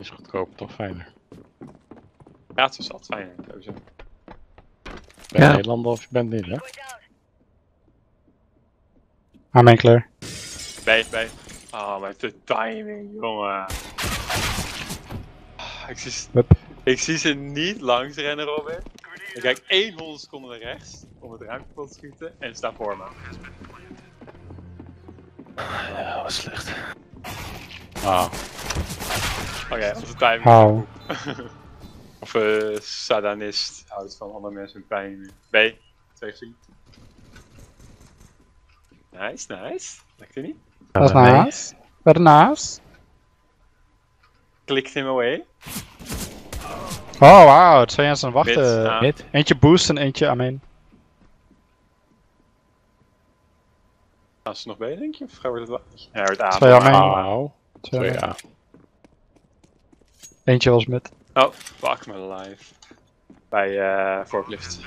Is goedkoper, toch fijner. Ja, het is altijd fijn, sowieso. Ben je Ja. Nederlander of je bent niet, hè? Amen, Claire. Bij, bij. Oh, maar de timing, jongen. Ah, Ik zie, ze- Hup. ik zie ze niet langs rennen, Robin. Ik kijk 100 seconden naar rechts om het ruimte te schieten en staan voor me. Ja, wat slecht. Ah, Oké, onze timing. Hou. Of eh sadanist houdt van andere mensen hun pijn. B, twee gezien. Nice, nice. Hij niet? Dat is naast. Wat naast. Klikt him away. Oh, wauw. Twee mensen aan het Mid, wachten. Mid? Eentje boost en eentje amen. Gaan ze nog B, denk je? Of wordt het wel? Ja, hij wordt A. Twee amen. Auw. Twee Twee amen. A. Eentje was met. Oh, fuck my life. Bij eh forklift.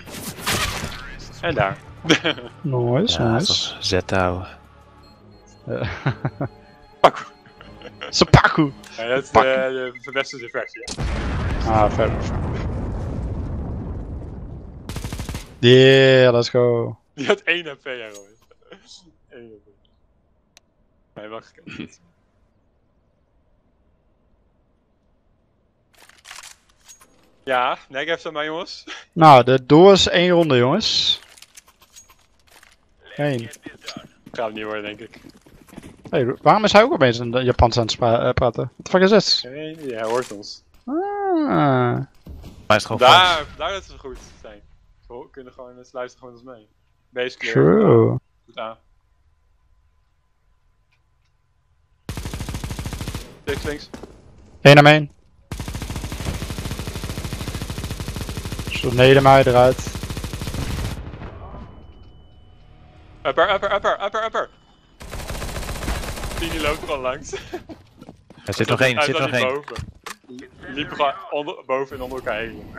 En daar. Nice, Ja, nice. Z-touw. Fuck. Sapaku. Ja, dat is Pak. de, de verbeterde versie. hè? Ah, verder. Yeah, let's go. Die had 1 HP, ja, Roy. 1 HP. Nee, wacht. ik heb het. Ja, nek even aan mij, jongens. Nou, de doel is één ronde, jongens. Eén. Gaat het niet worden, denk ik. Hey, waarom is hij ook opeens in het Japans aan het eh, praten? The fuck is dit? Nee, ja, hij hoort ons. Ah. Maar is gewoon. Daar, daar dat ze goed zijn. We kunnen gewoon, ze luisteren gewoon ons mee. Clear. True. Goed aan. Links, links. Eén naar één. Zo Nedermui eruit. Upper, upper, upper, upper, upper. Die loopt gewoon langs. Er zit nog één, er zit nog één. liepen gewoon onder, boven en onder elkaar heen.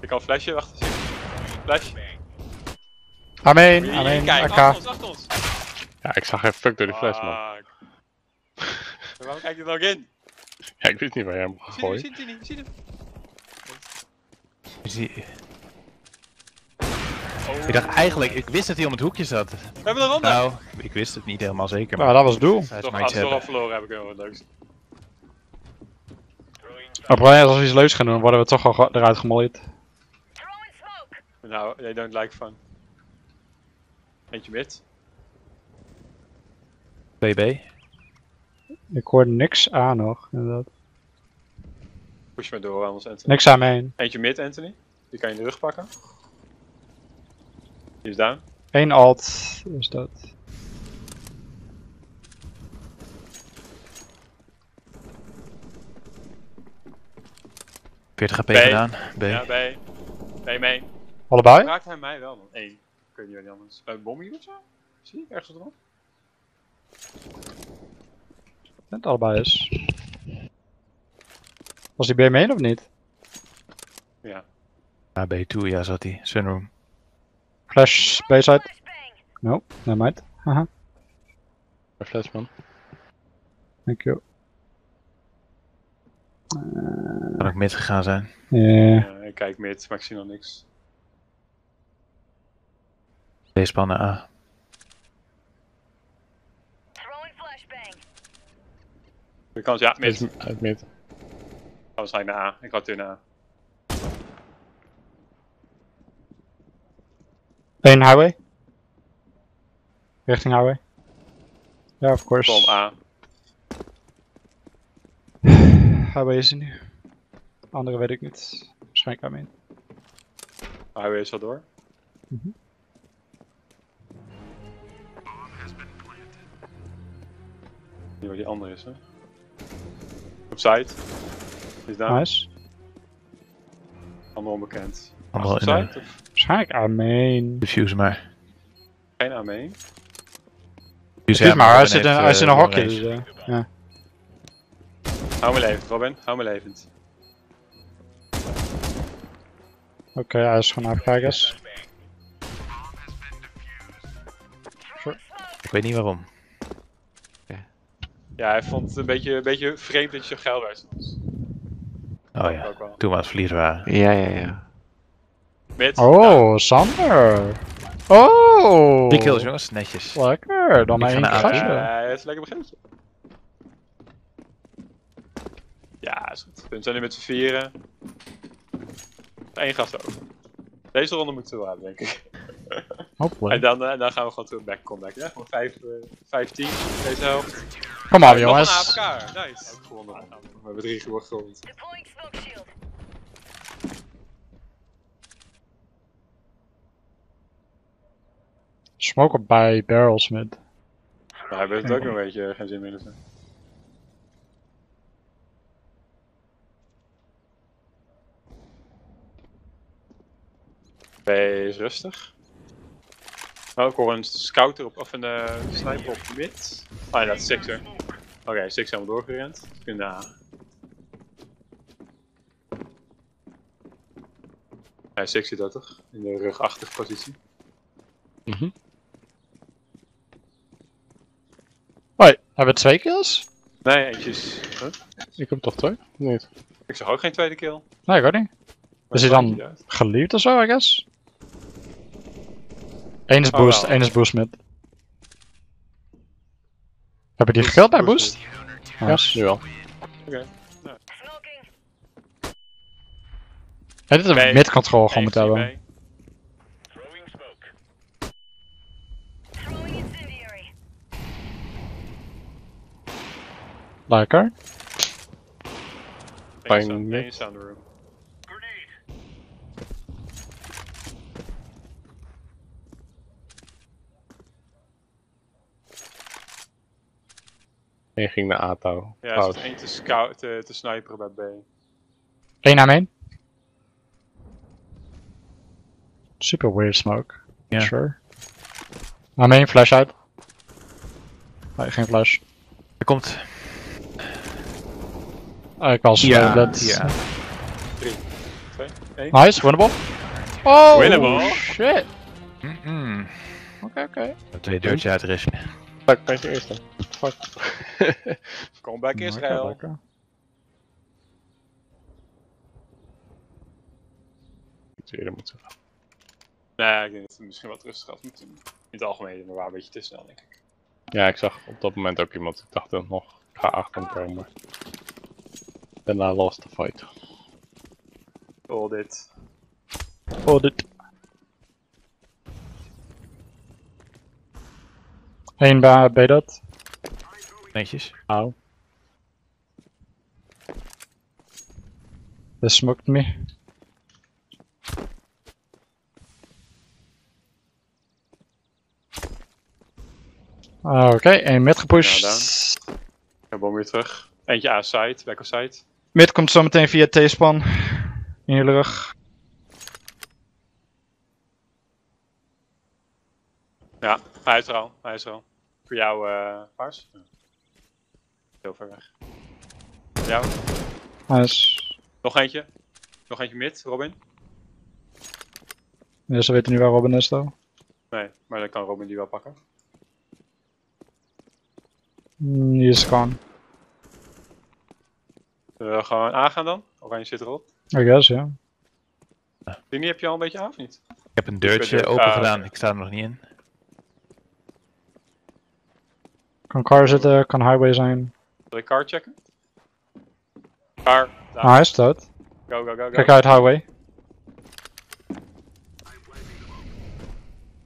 Ik kan flesje, wacht eens. Flash. Amen, Kijk, AK. achter ons, achter ons. Ja, ik zag even fuck door die fles, man. Waarom kijk je er ook in? Ja, ik weet niet waar jij hem zien hem. Oh. Ik dacht eigenlijk, ik wist dat hij om het hoekje zat. We hebben een ronde. Nou, ik wist het niet helemaal zeker. Nou, Maar dat was het doel. hij is toch, als we al verloren heb ik wel wat leuks. Maar probleem is als we iets leuks gaan doen, worden we toch al eruit gemooid. Nou, they don't like fun. Eentje mid. BB. Ik hoor niks aan nog, inderdaad. Push maar door, anders Anthony. Niks aan me heen. Eentje mid, Anthony. Die kan je in de rug pakken. Die is down. Eén alt is dat. HP B. gedaan. B. Ja, bij. Nee, mee. Allebei? Raakt hij mij wel dan? Eén. Ik weet niet waar die anders. Bij Bommy of zo? Zie ik ergens erop? Het allebei is. Was die B mee of niet? Ja. Ja, B2, ja, zat hij. Sunroom. Flash B-side. No, never mind. Haha, fles, man. thank you. Kan ook mid gegaan zijn. Yeah. Ja, ik kijk mid, maar ik zie nog niks. Deze spannen A. De kans, ja, Mid. mid. Uit mid. Ga ik naar A. Ik had toen naar A. Eén highway. Richting highway. Ja, of course. Bom A. Highway is er nu. Andere weet ik niet. Waarschijnlijk aan Highway is al door. Mhm. Niet waar die andere is, hè? Op site. Is daar. Nice. Allemaal onbekend. Allemaal in een Waarschijnlijk main. diffuse maar. geen A mee? Dus Precies, maar hij zit, in, heeft, hij zit in eh, een hokje. Dus, eh, ja. Hou me levend, Robin. Hou me levend. Oké, hij is gewoon afkijkers. Ik weet niet waarom. Ja, hij vond het een beetje, een beetje vreemd dat je zo geil werd. Oh ja, toen we aan het verliezen waren. Ja, ja, ja. Mid. Oh, Sander. Oh. Drie kills jongens, netjes. Lekker, dan maar één gasje. Ja, het is een lekker beginnetje. Ja, is goed. We zijn nu met z'n vieren. Eén gast over. Deze ronde moeten we wel hebben, denk ik. En Hopelijk. dan, eh, dan gaan we gewoon terug back comeback. Ja, gewoon 5, 15 deze helft. Kom maar Nog jongens. een AFK, nice. Ook gewonnen. We hebben drie gewonnen. Deploying smoke shield. Smoke op bij barrels met. Maar hebben het ook een beetje geen zin meer. Dus. Wees rustig. Oh, ik hoor een scouter op, of een eh, sniper op mid. Oh ja, dat is Sixer. Oké, Sixer helemaal doorgerend. Kunnen. Ja, Sixer dat toch? In de rugachtige positie. Mhm. Hoi, hebben we twee kills? Nee, eentje is... Huh? Ik heb toch twee? Niet. Ik zag ook geen tweede kill. Nee, ik ook niet. Is hij dan geliefd of zo, I guess? Eén is Oh, boost, één is boost met. Heb je die gekild bij boost? Ja, nu wel. Hij dit een Nee. mid-control gewoon moeten hebben. Lekker. Fijn Eén sound- mid. één sound room. Eén ging naar A-touw. Ja, er zit één te, scout, te, te sniperen bij B. Eén aan één. Super weird smoke. Ja. Sure. Aan één flash uit. Nee, geen flash. Er komt. Ah, ik was Ja, dat. ja. 3, 2, 1. Nice, winnable. Oh, Winnable. shit. Oké, oké. Twee deurtjes uit er is. Fuck, ben je eerste? Fuck. Comeback Lekker, Israël. lekker. Iets eerder moeten. Nee, ik denk dat het misschien wat rustig had moeten doen. In het algemeen, maar waar een beetje te snel, denk ik. Ja, ik zag op dat moment ook iemand. Ik dacht dan nog, ik ga achter hem komen. Daarna lost the fight. Oh, dit. Oh, dit. Eén bij bij dat. Netjes. Auw. They smoked me. Ah, Oké, één mid gepusht. Ja, Ik heb hem weer terug. Eentje A-side, back of side. mid komt zometeen via T-span. In jullie rug. Ja, hij is er al. Hij is er al. Voor jou, eh paars. Ja. Heel ver weg. Voor jou. Nice. Nog eentje. Nog eentje mid, Robin. Ja, ze weten nu waar Robin is, though. Nee, maar dan kan Robin die wel pakken. Mm, Die is gone. Zullen we gewoon A gaan dan? Oranje zit erop. I guess, ja. Dini, heb je al een beetje A of niet? Ik heb een deurtje deur- open ah, gedaan. Ik sta er nog niet in. Kan car zitten, kan highway zijn. Wil ik car checken? Car. Daar. Ah, hij is dood. Go, go, go, go. Kijk uit, highway.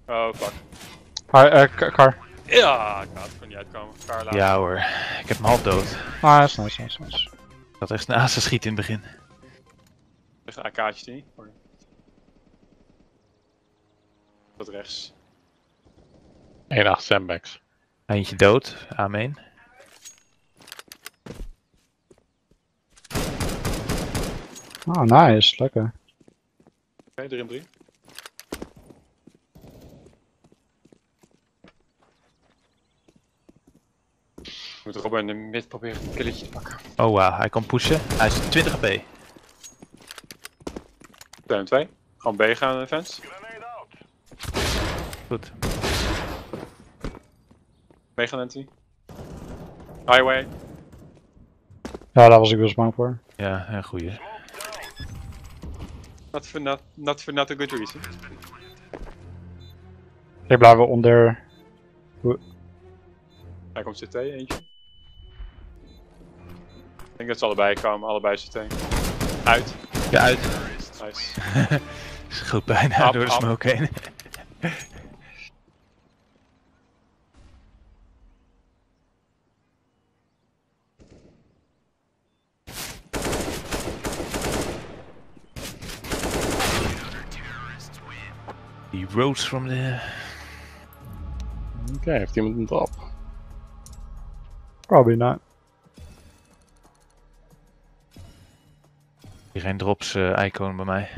Oh, fuck. Hi, ka- car. Ja, ik had er niet uitkomen. Car laat. Ja hoor. Ik heb hem half dood. Ah, nice, nice, nice, nice. Ik had echt een aas schieten in het begin. Ligt een AK'tje die. Wat rechts. 1-8 sandbags. Eentje dood. Amen. Ah, nice, lekker. Oké, 3 en 3. Moet Robin in de mid proberen een killetje te pakken. Oh wauw, hij kan pushen. Hij is 20 HP. 2 en 2. Gewoon B gaan fence. Goed. Gaan Anthony. Highway. Ja, daar was ik dus bang voor. Ja, een goeie. Not for not, not for not a good reason. Ik blijven onder. Daar komt CT eentje. Ik denk dat ze allebei komen, allebei CT. Uit. Ja, uit. Nice. Schoot bijna door de smoke heen. Die rose from the... Oké, heeft iemand een trap? Probably not. Geen drops eh, icon bij mij.